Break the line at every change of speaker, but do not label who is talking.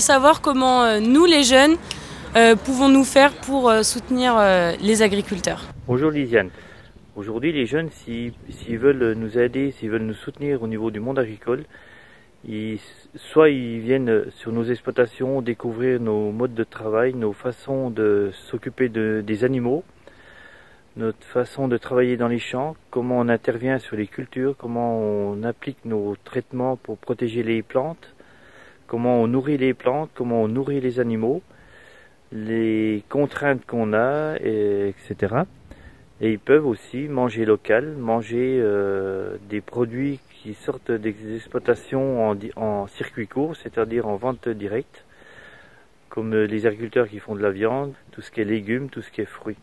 savoir comment nous, les jeunes, pouvons-nous faire pour soutenir les agriculteurs.
Bonjour Lisiane. Aujourd'hui, les jeunes, s'ils veulent nous aider, s'ils veulent nous soutenir au niveau du monde agricole, soit ils viennent sur nos exploitations découvrir nos modes de travail, nos façons de s'occuper de, des animaux, notre façon de travailler dans les champs, comment on intervient sur les cultures, comment on applique nos traitements pour protéger les plantes, comment on nourrit les plantes, comment on nourrit les animaux, les contraintes qu'on a, etc. Et ils peuvent aussi manger local, manger euh, des produits qui sortent des exploitations en, en circuit court, c'est-à-dire en vente directe, comme les agriculteurs qui font de la viande, tout ce qui est légumes, tout ce qui est fruits.